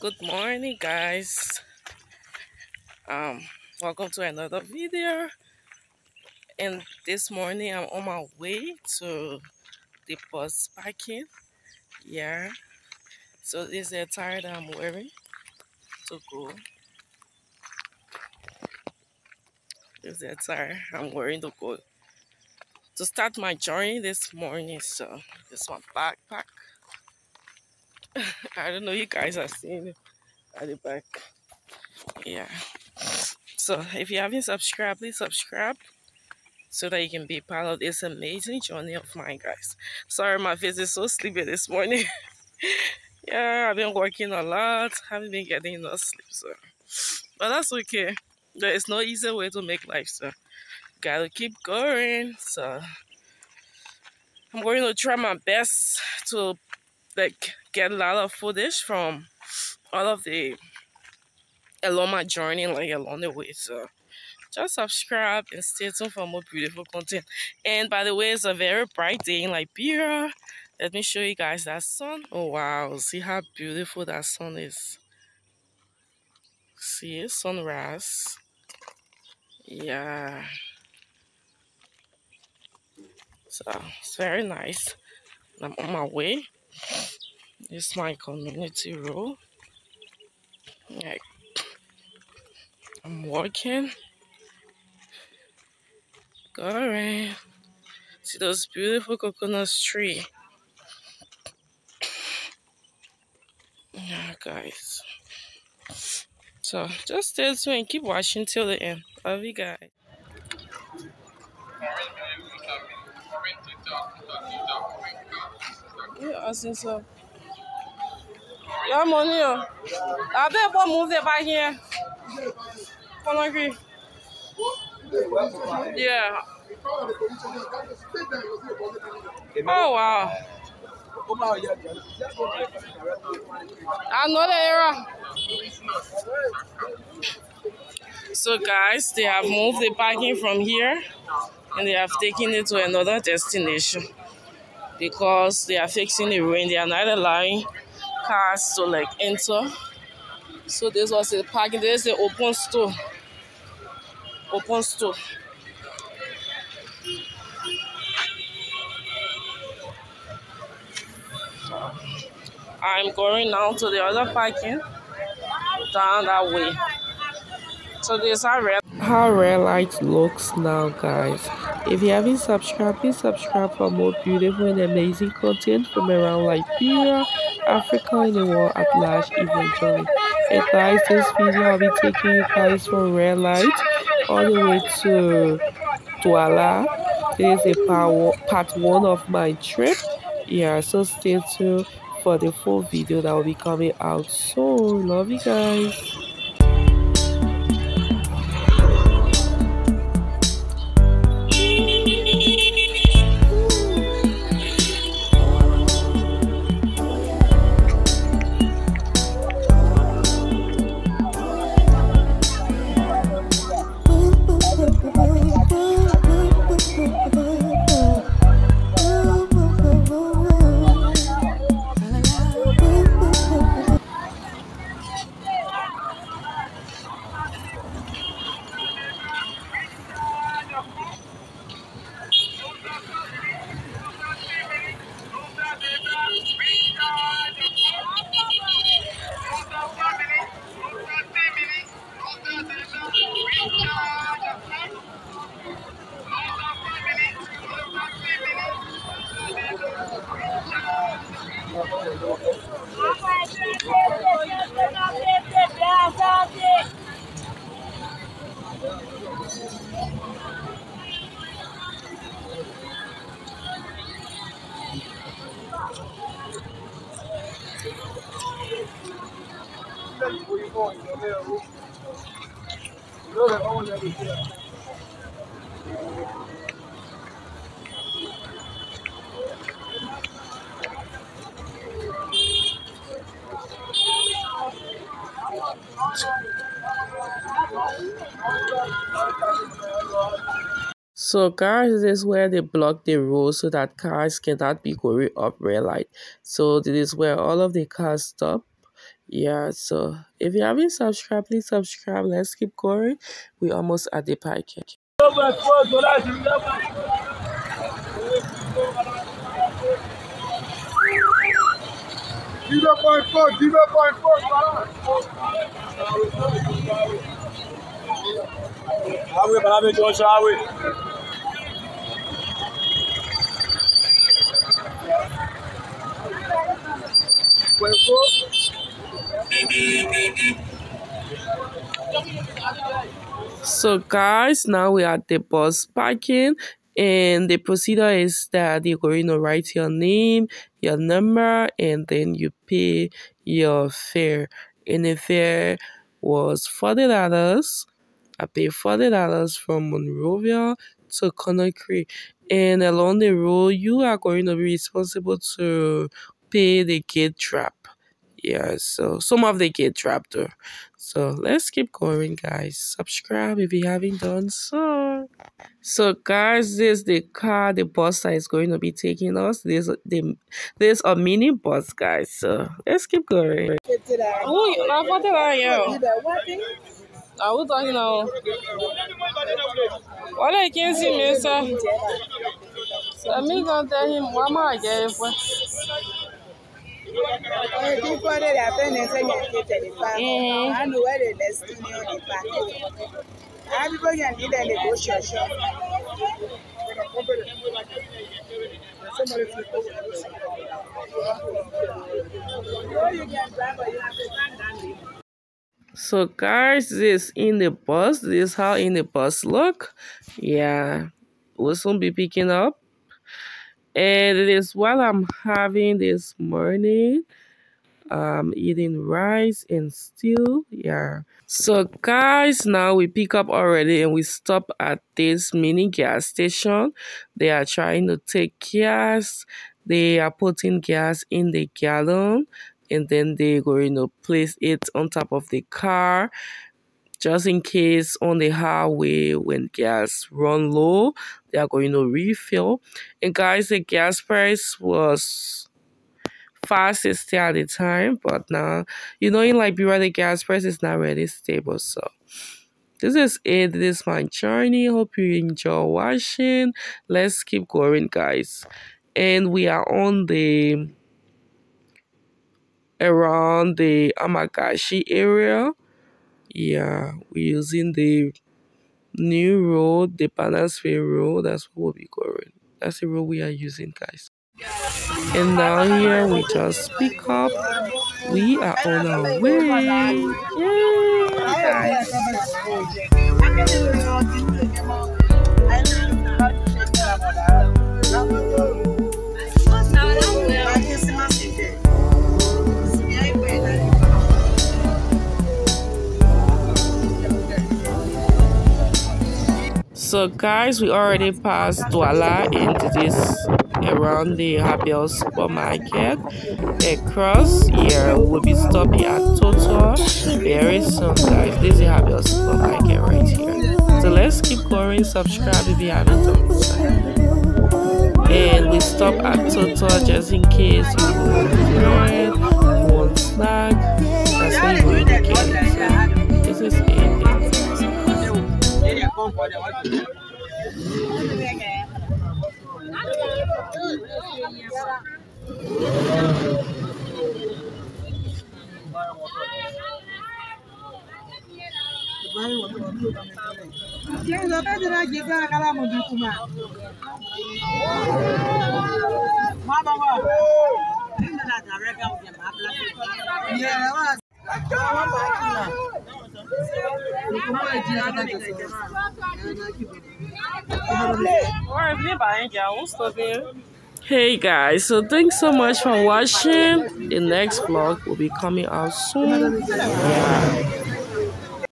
good morning guys. Um welcome to another video. And this morning i'm on my way to the bus parking. Yeah. So this is the attire that i'm wearing to go. This is the attire i'm wearing to go. To start my journey this morning so this one backpack I don't know you guys are seeing it at the back. Yeah. So if you haven't subscribed, please subscribe so that you can be part of this amazing journey of mine, guys. Sorry, my face is so sleepy this morning. yeah, I've been working a lot. Haven't been getting enough sleep, so. But that's okay. There is no easy way to make life, so. Gotta keep going, so. I'm going to try my best to like get a lot of footage from all of the along my journey like along the way. So just subscribe and stay tuned for more beautiful content. And by the way it's a very bright day in liberia. Let me show you guys that sun. Oh wow. See how beautiful that sun is. See sunrise. Yeah. So it's very nice. I'm on my way is my community room. Like, I'm walking. Going. See those beautiful coconut tree. Yeah, guys. So just stay tuned and keep watching till the end. Love you guys. Yeah, I think so. Yeah, money. I bet what move it back here. Come on, agree. Yeah. Oh wow. The era. So guys, they have moved the parking from here and they have taken it to another destination because they are fixing the rain. They are not allowing cars to like enter. So this was a parking. There's an open store. Open store. I'm going now to the other parking down that way. So this how red how red light looks now guys. If you haven't subscribed, please subscribe for more beautiful and amazing content from around Liberia, Africa, and the world at large eventually. Guys, this video I'll be taking you guys from red light all the way to Duala. This is a part, part one of my trip. Yeah, so stay tuned for the full video that will be coming out soon. Love you guys. Luego vamos a So guys, this is where they block the road so that cars cannot be going up red light. So this is where all of the cars stop Yeah, so if you haven't subscribed, please subscribe. Let's keep going. We're almost at the parking. Awe, para ver Joshua, awe. So guys, now we are at the bus parking and the procedure is that you're going to write your name, your number, and then you pay your fare. And the fare was forty dollars. I paid forty dollars from Monrovia to Conakry, and along the road, you are going to be responsible to pay the gate trap. Yeah, so some of the gate trap though. So let's keep going, guys. Subscribe if you haven't done so. So guys, this is the car, the bus that is going to be taking us. There's the there's a mini bus, guys. So let's keep going. Oh, I thought that you. I was talking now. What I can see, sir. So me gonna tell him what more I gave. Before they are paying say you get the farm. Eh. I know where the destiny on the park. Everybody can need a negotiation. So guys, this in the bus. This how in the bus look. Yeah, we'll soon be picking up. And it is what I'm having this morning. Um, eating rice and stew. Yeah. So guys, now we pick up already and we stop at this mini gas station. They are trying to take gas. They are putting gas in the gallon and then they're going to place it on top of the car just in case on the highway when gas run low they are going to refill. And guys the gas price was fast sixty at the time but now you know in liberia the gas price is not really stable so. This is it. This is my journey. Hope you enjoy watching. Let's keep going guys. And we are on the around the Amagashi area. Yeah, we're using the new road, the Banasway road. That's what we'll be going. That's the road we are using, guys. And now here we just pick up. We are on our way. Yay, guys. So guys, we already passed Duala into this around the Habiel supermarket. Across here, we'll be stopping at Toto very soon guys. This is Habiel supermarket right here. So let's keep going. Subscribe if you haven't done. And we stop at Toto just in case you want want snack. Jenzo Yeah, that was. Hey guys, so thanks so much for watching. The next vlog will be coming out soon. Yeah.